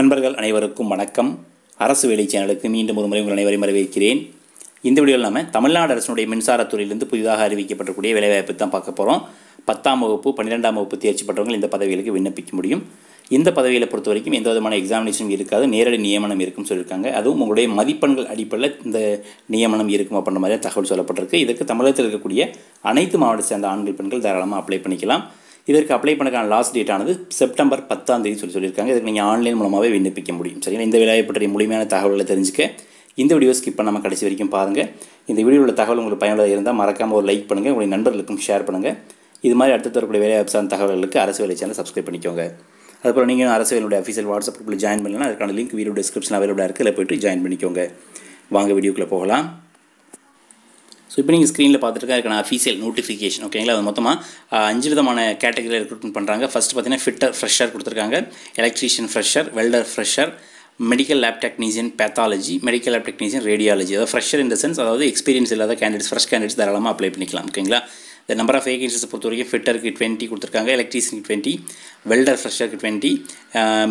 நண்பர்கள் அனைவருக்கும் வணக்கம். அரசு வேலை சேனலுக்கு மீண்டும் ஒரு முறை உங்கள் அனைவரையும் வரவேற்கிறேன். இந்த வீடியோவில் நம்ம தமிழ்நாடு அரசினுடைய மின்சாரத்துறையிலிருந்து புதிதாக அறிவிக்கப்பட்டக்கூடிய வேலைவாய்ப்பு தான் பார்க்க போகிறோம் பத்தாம் வகுப்பு பன்னிரெண்டாம் வகுப்பு தேர்ச்சி பெற்றவர்கள் இந்த பதவிகளுக்கு விண்ணப்பிக்க முடியும். இந்த பதவியில் பொறுத்த வரைக்கும் எந்த விதமான எக்ஸாமினேஷன் இருக்காது. நேரடி நியமனம் இருக்கும்னு சொல்லியிருக்காங்க. அதுவும் உங்களுடைய மதிப்பெண்கள் அடிப்படையில் இந்த நியமனம் இருக்கும் அப்படின்ற மாதிரி தகவல் சொல்லப்பட்டிருக்கு. இதற்கு தமிழகத்தில் இருக்கக்கூடிய அனைத்து மாவட்டத்தை சேர்ந்த ஆண்கள் பெண்கள் தாராளமாக அப்ளை பண்ணிக்கலாம். இதற்கு அப்ளை பண்ணக்கான லாஸ்ட் டேட் ஆனது செப்டம்பர் பத்தாம் தேதி சொல்லி சொல்லியிருக்காங்க. இதுக்கு நீங்கள் ஆன்லைன் மூலமாகவே விண்ணப்பிக்க முடியும். சரிங்களா? இந்த வேலையை பற்றிய முழுமையான தகவல்களை தெரிஞ்சுக்க இந்த வீடியோ ஸ்கிப் பண்ணாமல் கடைசி வரைக்கும் பாருங்கள் இந்த வீடியோவில் உள்ள தகவல் உங்களுக்கு பயனுள்ளதாக இருந்தால் மறக்காமல் ஒரு லைக் பண்ணுங்கள் உங்களுடைய நண்பர்களுக்கும் ஷேர் பண்ணுங்கள் இது மாதிரி அடுத்து தரக்கூடிய வேலை சார்ந்த தகவல்களுக்கு அரசு வேலை சேனல் சப்ஸ்கிரைப் பண்ணிக்கோங்க. அதுக்கப்புறம் நீங்கள் அரசு வேலையுடைய அஃபீஷியல் வாட்ஸ்அப் குரூப்பில் ஜாயின் பண்ணலாம் அதுக்கான லிங்க் வீடியோ டிஸ்கிரிப்ஷன் அவைலபிளாக இருக்குது அதில் போய்ட்டு ஜாயின் பண்ணிக்கோங்க. வாங்க வீடியோக்குள்ளே போகலாம். ஸோ இப்போ நீங்கள் ஸ்க்ரீனில் பார்த்துருக்கா இருக்க அஃபீஷியல் நோட்டிஃபிகேஷன் ஓகேங்களா அது மொத்தமாக அஞ்சு விதமான கேட்டகரியில் ரெக்ரூட்மெண்ட் பண்ணுறாங்க ஃபஸ்ட்டு பார்த்தீங்கன்னா ஃபிட்டர் ஃப்ரெஷர் கொடுத்துருக்காங்க. Electrician fresher welder fresher medical lab technician pathology medical lab technician radiology அதாவது ஃப்ரெஷர் இந்த சென்ஸ் அதாவது எக்ஸ்பீரியன்ஸ் இல்லாத கேண்டிடேட்ஸ் ஃப்ரெஷ் கேண்டிடேட்ஸ் தாராளமாக அப்ளை பண்ணிக்கலாம் ஓகேங்களா இந்த நம்பர் ஆஃப் வேகன்சிஸை பொறுத்த வரைக்கும் ஃபிட்டருக்கு டுவெண்ட்டி கொடுத்துருக்காங்க எலக்ட்ரீஷியனுக்கு டுவெண்ட்டி வெல்டர் ஃப்ரெஷருக்கு டுவெண்ட்டி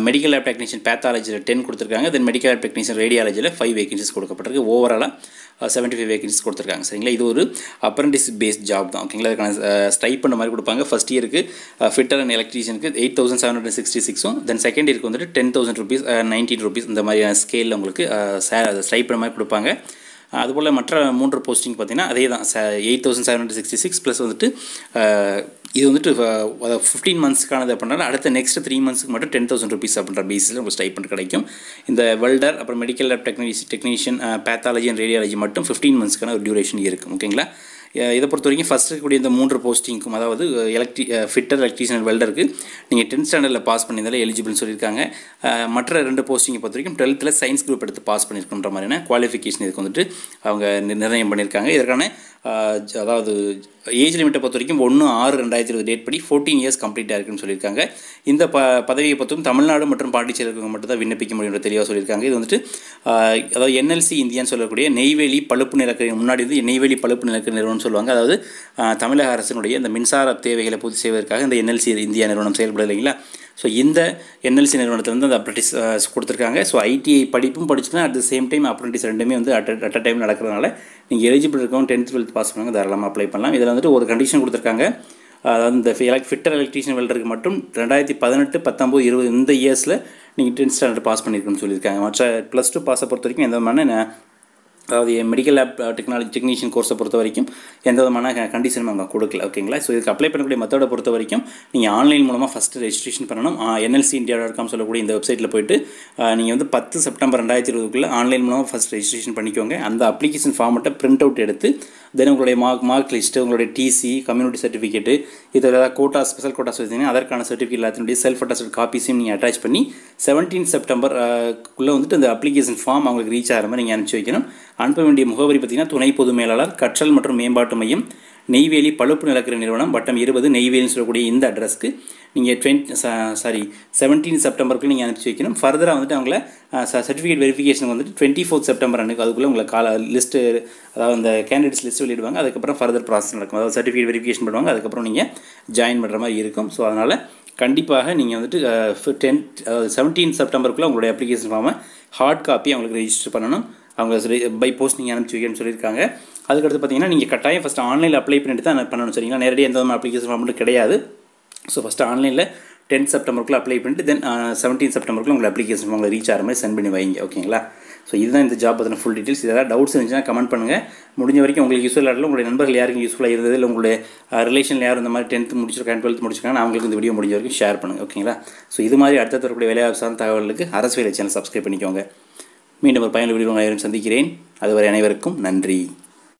மெடிக்கல் லேப் டெக்னீஷியன் பேத்தாலஜியில் டென் கொடுத்துருக்காங்க தென் மெடிக்கல் லேப் டெக்னீஷியன் ரேடியாலஜியில் ஃபைவ் வேகன்சிஸ் கொடுக்கப்பட்டிருக்கு. ஓவராலாக செவன்ட்டி ஃபைவ் வேகன்சிஸ் கொடுத்துருக்காங்க. சரிங்களா? இது ஒரு அப்ரண்டிஸ் பேஸ்ட் ஜாப் தான் ஓகேங்களா அதுக்கான ஸ்ட்ரைப் பண்ண மாதிரி கொடுப்பாங்க. ஃபஸ்ட் இயருக்கு fitter and எலக்ட்ரீஷியனுக்கு eight thousand seven hundred sixty சிக்ஸும் then second இயருக்கு வந்துட்டு ten thousand rupees nineteen rupees இந்த மாதிரியான ஸ்கேலில் உங்களுக்கு ஸ்ட்ரைப் பண்ண மாதிரி கொடுப்பாங்க. அதுபோல் மற்ற மூன்று போஸ்டிங் பார்த்திங்கன்னா அதே தான் eight thousand seven hundred sixty six plus வந்துட்டு இது வந்துட்டு ஃபிஃப்டீன் மந்த்ஸ்க்கானது அப்படின்னா அடுத்த நெக்ஸ்ட் த்ரீ மந்த்ஸ்க்கு மட்டும் டென் தௌசண்ட் ருபீஸ் அப்படின்ற பேஸில் உங்களுக்கு ஸ்டைப்பண்ட் கிடைக்கும். இந்த வெல்டர் அப்புறம் medical lab technician technician pathology and radiology மட்டும் ஃபிஃப்டீன் மந்த்ஸ்க்கான ஒரு டியூரேஷன் இருக்கும் ஓகேங்களா இதை பொறுத்த வரைக்கும் ஃபஸ்ட் இருக்கக்கூடிய இந்த மூன்று போஸ்டிங்க்கும் அதாவது எலக்ட்ரி ஃபிட்டர் எலக்ட்ரீஷியன் வெல்டருக்கு நீங்கள் டென்த் ஸ்டாண்டர்டில் பாஸ் பண்ணியிருந்தாலே எலிஜிபிள்னு சொல்லியிருக்காங்க. மற்ற ரெண்டு போஸ்டிங்கை பொறுத்த வரைக்கும் டுவெல்த்தில் சயின்ஸ் குரூப் எடுத்து பாஸ் பண்ணியிருக்கின்ற மாதிரியான குவாலிஃபிகேஷன் இதுக்கு வந்துட்டு அவங்க நிர்ணயம் பண்ணியிருக்காங்க. இதற்கான அதாவது ஏஜ் லிமிட்டை பொறுத்த வரைக்கும் ஒன்று ஆறு ரெண்டாயிரத்தி இருபது டேட் படி ஃபோர்டீன் இயர்ஸ் கம்ப்ளீட் ஆயிருக்குன்னு சொல்லியிருக்காங்க. இந்த ப பதவியை பொறுத்தும் தமிழ்நாடு மற்றும் பாண்டிச்சேரி இருக்கவங்க மட்டும் தான் விண்ணப்பிக்க முடியுன்ற தெளிவாக சொல்லியிருக்காங்க. இது வந்துட்டு அதாவது என்எல்சி இந்தியான்னு சொல்லக்கூடிய நெய்வேலி பழுப்பு நிலக்கரி முன்னாடி வந்து நெய்வேலி பழுப்பு நிலக்கரி நிறுவனம் சொல்லுவாங்க. அதாவது தமிழக அரசினுடைய இந்த மின்சார தேவைகளை பூர்த்தி செய்வதற்காக இந்த என்எல்சி இந்தியா நிறுவனம் செயல்பட இல்லைங்களா? ஸோ இந்த என்எல்சி நிறுவனத்தில் வந்து அந்த அப்ரண்டிஸ் கொடுத்துருக்காங்க. ஸோ ஐடிஐ படிப்பும் படிச்சுன்னா at the same time apprentice ரெண்டுமே வந்து அட் அட் அ டைம் நடக்கிறதுனால நீங்கள் எலிஜிபிள் இருக்கவும் டென்த் டுவெல்த் பாஸ் பண்ணுங்க தாராளமாக அப்ளை பண்ணலாம். இதில் வந்துட்டு ஒரு கண்டிஷன் கொடுத்துருக்காங்க. அதாவது இந்த எலக்ட் ஃபிட்டர் எலக்ட்ரீஷியன் வெல்டருக்கு மட்டும் ரெண்டாயிரத்தி பதினெட்டு பத்தொம்போது இருபது இந்த இயர்ஸில் நீங்கள் டென்த் ஸ்டாண்டர்ட் பாஸ் பண்ணியிருக்குன்னு சொல்லியிருக்காங்க. மற்ற ப்ளஸ் டூ பாஸை பொறுத்த வரைக்கும் எந்த விதமான அதாவது மெடிக்கல் லேப் டெக்னாலஜி டெக்னீஷியன் கோர்ஸை பொறுத்த வரைக்கும் எந்த விதமான கண்டிஷனும் அவங்க கொடுக்கல ஓகேங்களா ஸோ இதுக்கு அப்ளை பண்ணக்கூடிய மெத்தடை பொறுத்த வரைக்கும் நீங்கள் ஆன்லைன் மூலமாக ஃபஸ்ட்டு ரெஜிஸ்ட்ரேஷன் பண்ணணும். என்எல்சி இந்தியா டாட் காம் சொல்லக்கூடிய இந்த வெப்சைட்டில் போயிட்டு நீங்கள் வந்து பத்து செப்டம்பர் ரெண்டாயிரத்தி இருபதுக்குள்ளே ஆன்லைன் மூலமாக ஃபஸ்ட் ரெஜிஸ்ட்ரேஷன் பண்ணிக்கோங்க. அந்த அப்ளிகேஷன் ஃபார்மெட்டை பிரிண்ட் அவுட் எடுத்து தென் உங்களுடைய மார்க் மார்க் லிஸ்ட்டு உங்களுடைய டிசி கம்யூனிட்டி சர்டிஃபிகேட்டு இது ஏதாவது கோட்டா ஸ்பெஷல் கோட்டாஸ் வச்சிங்கன்னா அதற்கான சர்டிஃபிகேட் எல்லாத்தினுடைய செல்ஃப் அட்டாஸ்ட் காப்பீஸையும் நீங்கள் அட்டாச் பண்ணி செவன்டீன் செப்டம்பர் குள்ளே வந்துட்டு அந்த அப்ளிகேஷன் ஃபார்ம் அவங்களுக்கு ரீச் ஆகிற மாதிரி நீங்கள் அனுப்பிச்சி வைக்கணும். அனுப்ப வேண்டிய முகவரி பார்த்திங்கன்னா துணை பொது மேலாளர் கற்றல் மற்றும் மேம்பாட்டு மையம் நெய்வேலி பழுப்பு நிலக்கரி நிறுவனம் வட்டம் இருபது நெய்வேலின்னு சொல்லக்கூடிய இந்த அட்ரஸ்க்கு நீங்கள் டுவெண்ட்டி சாரி செவன்டீன் செப்டம்பருக்கு நீங்கள் அனுப்பிச்சி வைக்கணும். ஃபர்தராக வந்துட்டு அவங்கள சர்டிஃபிகேட் வெரிஃபிகேஷன் வந்துட்டு டுவெண்ட்டி ஃபோர்த் செப்டம்பர் அன்றைக்கு அதுக்குள்ளே உங்களை கால லிஸ்ட்டு அதாவது அந்த கேண்டிடேட்ஸ் லிஸ்ட் வெளியிடுவாங்க. அதுக்கப்புறம் ஃபர்தர் ப்ராசஸ் நடக்கும். அதாவது சர்டிஃபிகேட் வெரிஃபிகேஷன் பண்ணுவாங்க. அதுக்கப்புறம் நீங்கள் ஜாயின் பண்ணுற மாதிரி இருக்கும். ஸோ அதனால் கண்டிப்பாக நீங்கள் வந்துட்டு டென்த் செவன்டீன் செப்டம்பருக்குள்ளே உங்களுடைய அப்ளிகேஷன் ஃபார்மை ஹார்ட் காப்பி அவங்களுக்கு ரெஜிஸ்டர் பண்ணணும். அவங்க பை போஸ்ட் நீங்கள் அனுப்பிச்சி வைக்கணும்னு சொல்லியிருக்காங்க. அதுக்கடுத்து பார்த்தீங்கன்னா நீங்கள் கட்டாயம் ஃபஸ்ட்டு ஆன்லைனில் அப்ளை பண்ணிட்டு தான் பண்ணணும் சரிங்களா? நேரடியாக எந்த அப்ளிகேஷன் ஃபார்ம் கிடையாது. ஸோ ஃபஸ்ட்டு ஆன்லைனில் டென்த் செப்டம்பருக்குள்ளே அப்ளை பண்ணிட்டு தென் செவன்டீன் செப்டம்பருக்குள்ள உங்களை அப்ளிகேஷன் உங்களை ரீச் ஆகிற மாதிரி சென்ட் பண்ணி வைங்க ஓகேங்களா ஸோ இதுதான் இந்த ஜாப் பற்றின ஃபுல் டீட்டெயில்ஸ் ஏதாவது டவுட்ஸ் இருந்துச்சுன்னா கமெண்ட் பண்ணுங்கள் முடிஞ்ச வரைக்கும் உங்களுக்கு யூஸ்ஃபுல் ஆகல உங்களுடைய நண்பர்கள் யாருக்கும் யூஸ்ஃபுல்லாக இருந்தது இல்லை உங்களுடைய uh, ரிலேஷனில் யாரும் இந்த மாதிரி டென்த் முடிச்சிருக்காங்க டுவெல்த் முடிச்சிருக்காங்க அவங்களுக்கு இந்த வீடியோ முடிஞ்ச வரைக்கும் ஷேர் பண்ணுங்கள் ஓகேங்களா ஸோ இது மாதிரி அடுத்த வரக்கூடிய வேலைவாய்ப்பு சார்ந்த தகவலுக்கு அரசு வேலை சேனல் சப்ஸ்கிரைப் பண்ணிக்கோங்க. மீண்டும் ஒரு பயனுள்ள வீடியோ நான் சந்திக்கிறேன். அதுவரை அனைவருக்கும் நன்றி.